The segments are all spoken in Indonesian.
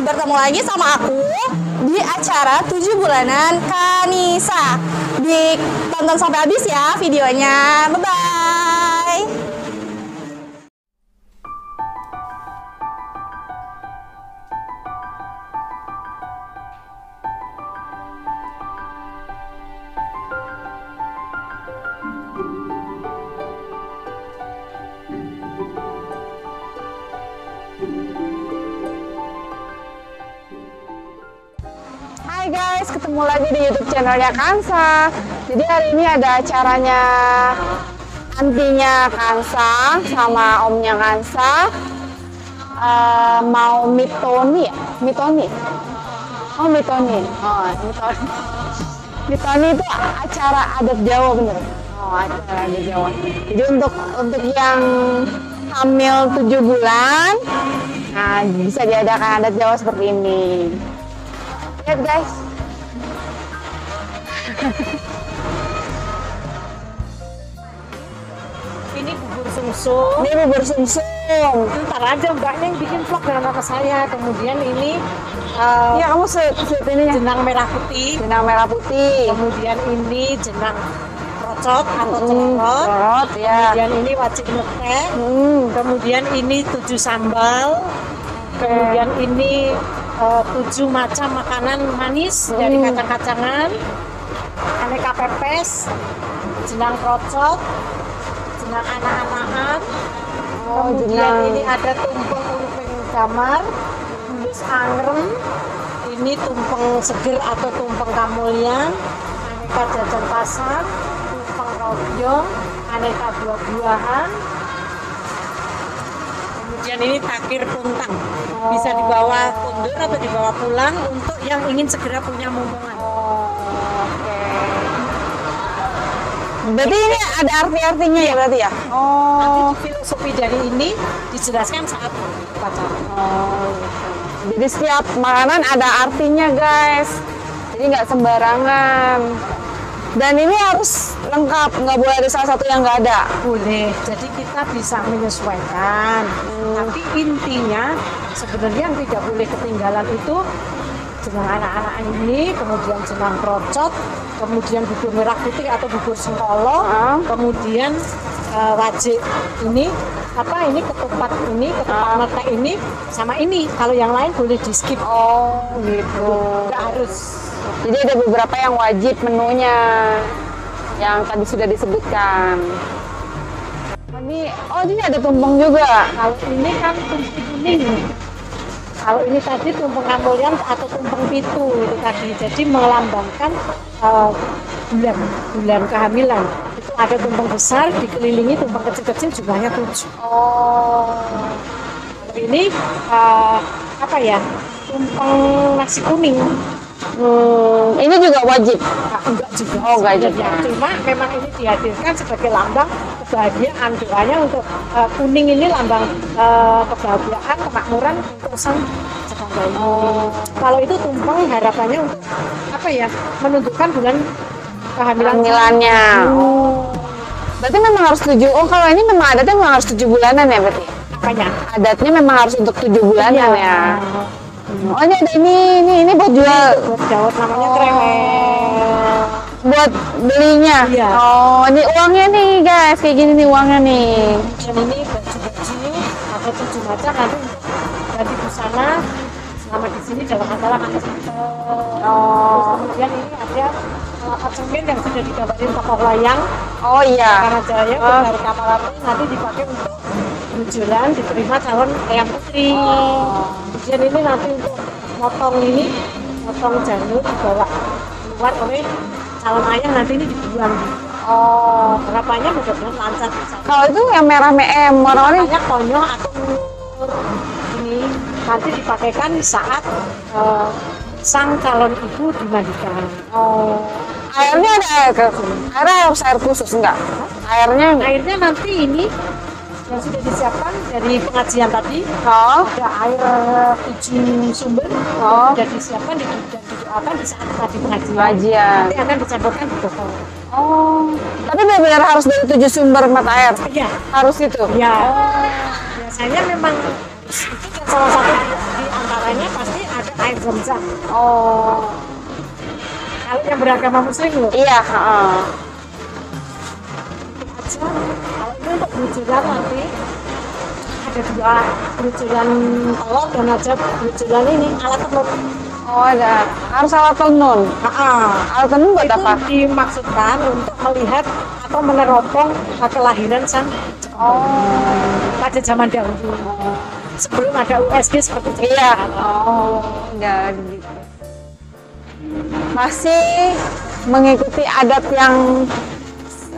bertemu lagi sama aku di acara 7 bulanan Kanisa. Ditonton sampai habis ya videonya. Bye bye. Ketemu lagi di YouTube channelnya Kansa. Jadi hari ini ada acaranya antinya Kansa sama omnya Kansa. Eh, mau mitoni ya? Mitoni? Oh mitoni. Oh mitoni. Mitoni itu acara adat Jawa bener? Oh acara adat Jawa. Jadi untuk untuk yang hamil 7 bulan, nah bisa diadakan adat Jawa seperti ini. Lihat guys. Sumsum. Ini bubur sumsum. Ntar aja mbaknya yang bikin vlog dengan anak saya. Kemudian ini uh, Iya kamu set set ini ya. jenang merah putih. Benang merah putih. Kemudian ini jenang rocok atau Hmm. Celorot ya. Kemudian ini wajib ngetek. Hmm. Kemudian ini tujuh sambal. Kemudian ini uh, tujuh macam makanan manis dari Hmm. kacang-kacangan. Aneka pepes, jenang rocok, jenang anak-anakan. Oh, Kemudian jenang. ini ada tumpeng urupeng damar, bulus angrem, ini tumpeng seger atau tumpeng kamulyan, aneka jajan pasar, tumpeng robyong, aneka buah-buahan. Kemudian ini takir puntang, bisa dibawa kundur atau dibawa pulang untuk yang ingin segera punya momongan. Oh, Oke. Berarti ini ada arti-artinya ya berarti ya? Nanti Oh. filosofi dari ini dijelaskan saat upacara. Oh. Jadi setiap makanan ada artinya guys. Jadi nggak sembarangan. Dan ini harus lengkap, nggak boleh ada salah satu yang nggak ada. boleh jadi kita bisa menyesuaikan tapi intinya sebenarnya yang tidak boleh ketinggalan itu jenang anak-anak ini kemudian jenang krocot kemudian bubur merah putih atau bubur sengkolo Ah. kemudian eh, wajib ini apa ini ketupat ini ketupat Ah. meletek ini sama ini kalau yang lain boleh di skip Oh, gitu. nggak harus Jadi ada beberapa yang wajib menunya yang tadi sudah disebutkan. Ini, oh ini ada tumpeng juga. Kalau ini kan tumpeng kuning. Kalau ini tadi tumpeng kamulyan atau tumpeng pitu itu tadi. Jadi melambangkan eh, bulan, bulan kehamilan. Itu ada tumpeng besar dikelilingi tumpeng kecil-kecil jumlahnya tujuh. Oh, ini eh, apa ya? Tumpeng nasi kuning. Hmm, ini juga wajib. Nah, enggak juga. Oh, enggak sebenarnya. juga. Cuma memang ini dihadirkan sebagai lambang kebahagiaan doanya untuk eh, kuning ini lambang eh, kebahagiaan, kemakmuran untuk sang tetangga ini. Kalau itu tumpeng harapannya untuk apa ya? Menunjukkan bulan kehamilan. Kehamilannya. Oh. Berarti memang harus tujuh. Oh, kalau ini memang adatnya memang harus tujuh bulanan ya berarti. Apanya? Adatnya memang harus untuk tujuh bulanan Iya. ya. Oh ini ada ini ini ini buat jual Buat Dawet namanya Oh. kremel. buat belinya. Iya. Oh ini uangnya nih guys kayak gini nih uangnya nih. Dan ini baju-baju atau tujuh macam nanti ganti busana selama di sini dalam manis Terus Oh kemudian ini ada uh, cermin yang sudah digambarin tokoh wayang oh iya. karena Jaya Ah. dari kapal api nanti dipakai untuk berjualan diterima calon ayam putri kemudian ini nanti untuk motong ini motong janur dibawa keluar oleh calon ayam nanti ini dibuang. Oh. Harapannya mudah-mudahan lancar. Kalau itu yang merah me eh warna-warni banyak konyol atau ini. Nanti dipakaikan saat uh, sang calon ibu dimandikan. Oh. Airnya ada air harus air khusus enggak? Airnya airnya nanti ini yang sudah disiapkan dari pengajian tadi Oh ada air eh, tujuh sumber Oh. yang sudah disiapkan di, dan didoakan di saat tadi pengajian Pengajian. nanti akan dicampurkan di botol Oh tapi benar-benar harus dari tujuh sumber mata air iya harus itu. ya biasanya memang itu kan salah satu di, di antaranya pasti air zam-zam. Oh, Kalau yang beragama muslim loh, iya. heeh. aja. Bujulan nanti ada dua bujulan telur dan ada bujulan ini alat telur. Oh, ada. Harus alat tenun. Ah, Alat tenun buat apa? dimaksudkan untuk melihat atau meneropong kelahiran sang Oh, pada zaman dahulu sebelum ada USG seperti itu. iya. Oh, udah gitu. Masih mengikuti adat yang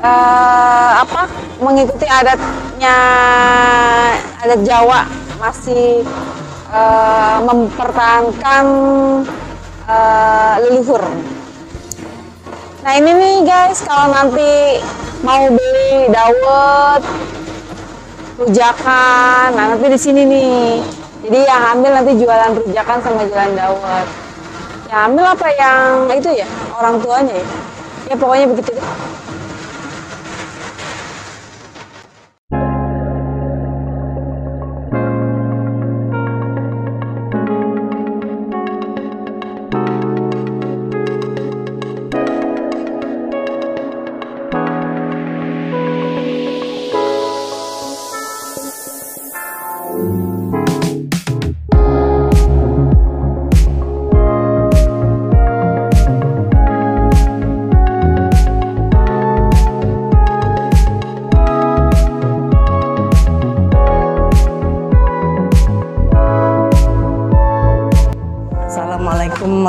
eh, apa? Mengikuti adatnya adat Jawa masih eh, mempertahankan eh, leluhur. Nah ini nih guys, kalau nanti mau beli dawet, rujakan, nah nanti di sini nih. Jadi yang ambil nanti jualan rujakan sama jualan dawet. Yang ambil apa yang itu ya orang tuanya ya. Ya pokoknya begitu deh.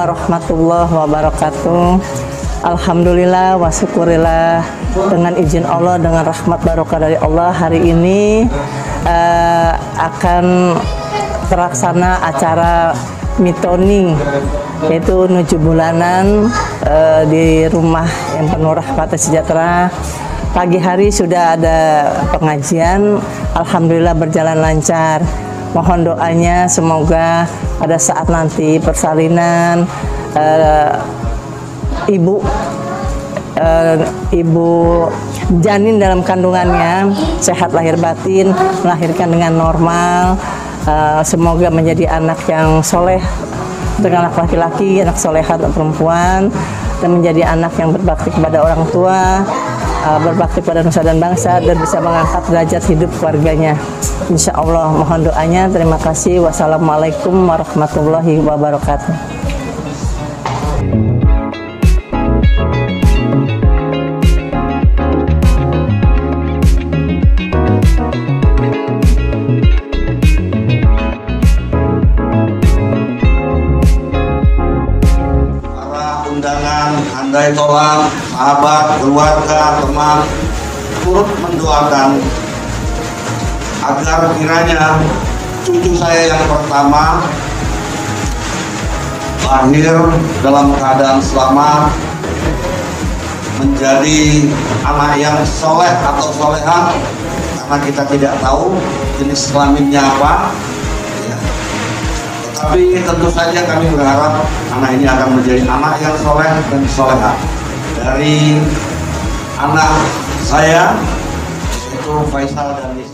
Warahmatullahi wabarakatuh. Alhamdulillah wa dengan izin Allah dengan rahmat barokah dari Allah hari ini eh, akan terlaksana acara mitoning yaitu menuju bulanan eh, di rumah yang penuh rahmat dan sejahtera. Pagi hari sudah ada pengajian. Alhamdulillah berjalan lancar mohon doanya semoga pada saat nanti persalinan eh, ibu eh, ibu janin dalam kandungannya sehat lahir batin melahirkan dengan normal eh, semoga menjadi anak yang soleh dengan anak laki-laki anak solehat atau perempuan dan menjadi anak yang berbakti kepada orang tua uh, berbakti pada nusa dan bangsa dan bisa mengangkat derajat hidup keluarganya. Insya Allah mohon doanya. Terima kasih. Wassalamualaikum warahmatullahi wabarakatuh. Andai tolak, sahabat, keluarga, teman, turut mendoakan agar kiranya cucu saya yang pertama lahir dalam keadaan selamat menjadi anak yang soleh atau soleha karena kita tidak tahu jenis kelaminnya apa. Tapi tentu saja kami berharap anak ini akan menjadi anak yang soleh dan soleha dari anak saya yaitu Faisal dan Nisa.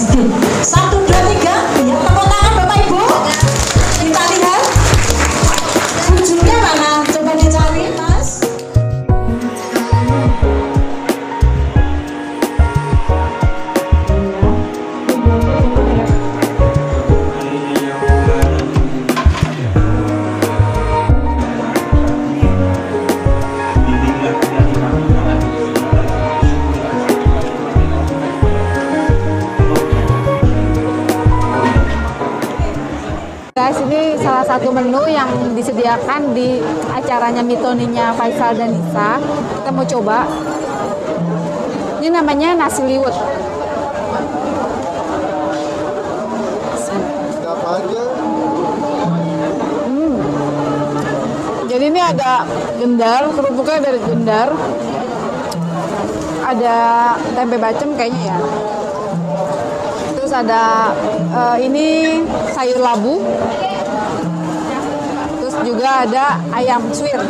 Sato, Sato, satu menu yang disediakan di acaranya Mitoninya Faisal dan Nisa. Kita mau coba. Ini namanya nasi liwet. Hmm. Jadi ini ada gendar, kerupuknya dari gendar. Ada tempe bacem kayaknya ya. Terus ada eh, ini sayur labu. Juga ada ayam suwir.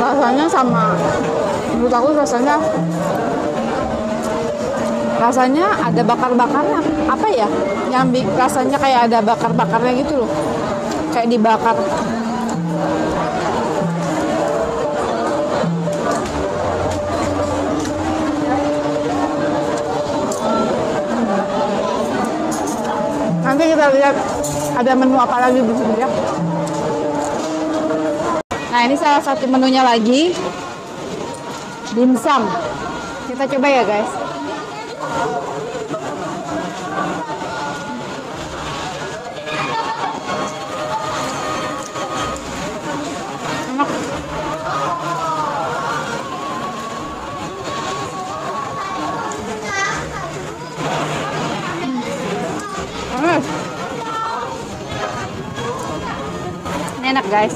rasanya sama menurut aku rasanya rasanya ada bakar-bakarnya. Apa ya? Yang rasanya kayak ada bakar-bakarnya gitu loh. Kayak dibakar. Nanti kita lihat ada menu apa lagi di sini ya. Nah ini salah satu menunya lagi. Dimsum. Kita coba ya guys. Guys.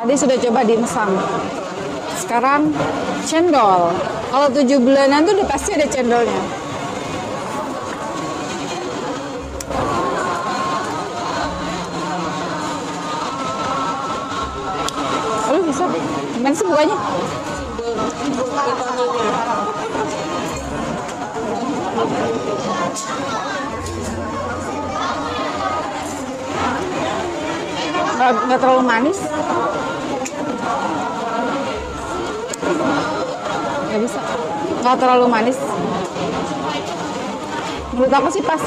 Tadi sudah coba dimsum. Sekarang cendol. Kalau tujuh bulanan tuh udah pasti ada cendolnya. Aduh bisa. Gimana sih bukanya? Nggak, terlalu manis. Nggak bisa. Nggak terlalu manis. Menurut aku sih pas.